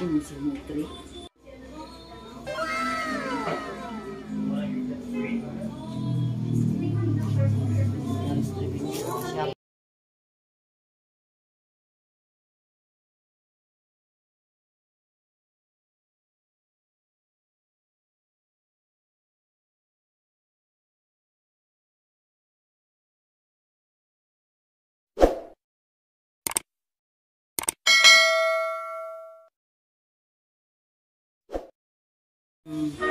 Ingin. Mm-hmm.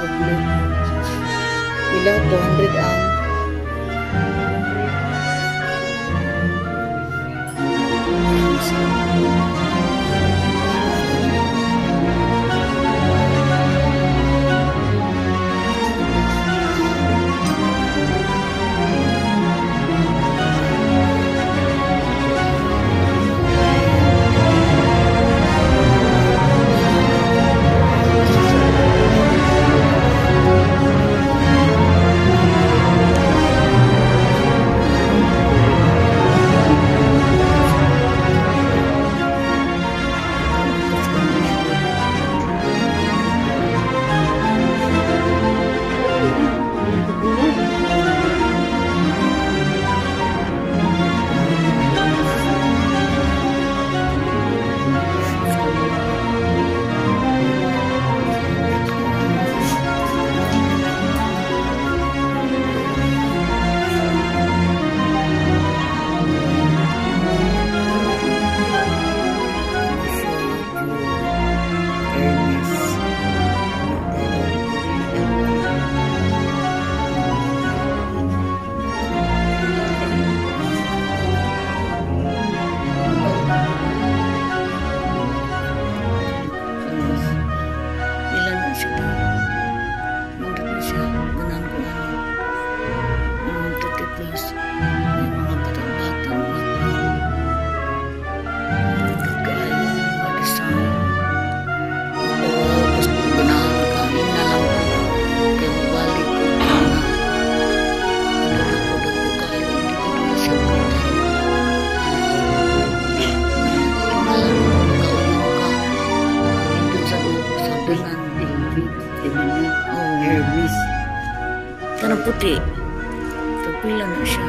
Water problem. Pila 200 ang Hermes. Kanang puti. Tagpila na siya.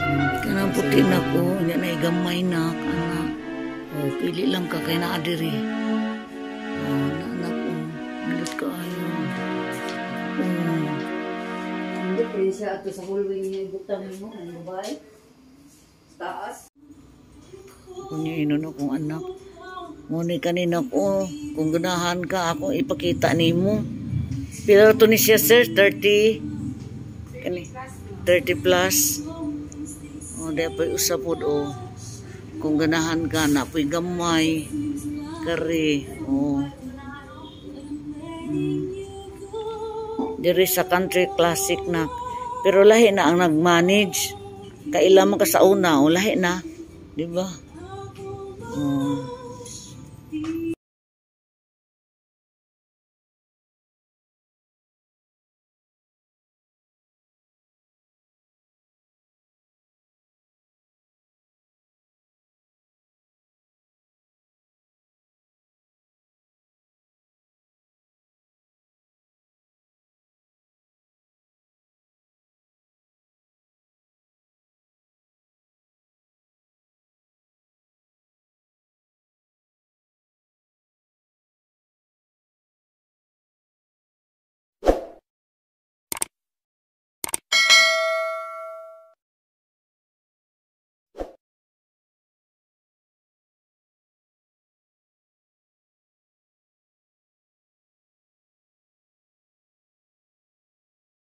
Hmm. Kanang puti na ko. Hindi na igamay na. Kana. Oh, pili lang ka kay naadiri. Oh, naanak ko. Milit ka ayo. Hmm. Hindi pwede siya ato sa hallway niya ibutang mo. Ang babae. Taas. Kung inuno kong anak. Ngunit kanina ko, kung ganahan ka, ako ipakita ni mo. Pila to ni siya, sir? 30? Kani? 30 plus? O, di pa usapod, o. Kung ganahan ka, na po'y gamay. Kari, o. Mm. Diri sa country classic na. Pero lahi na ang nag-manage. Kailan man ka sa una, o lahi na. Di ba? Mm.